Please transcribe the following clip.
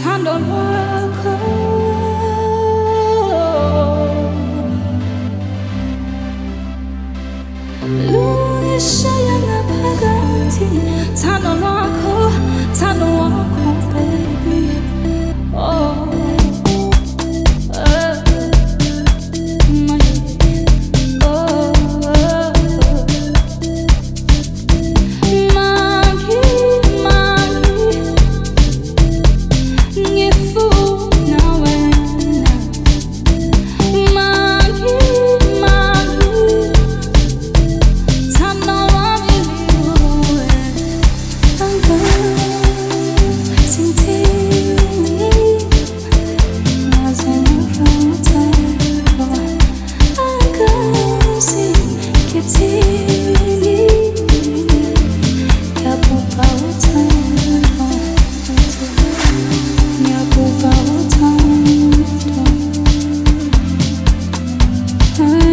handled by work Lui scegliendo pagati Tano loco, tano loco Mm-hmm.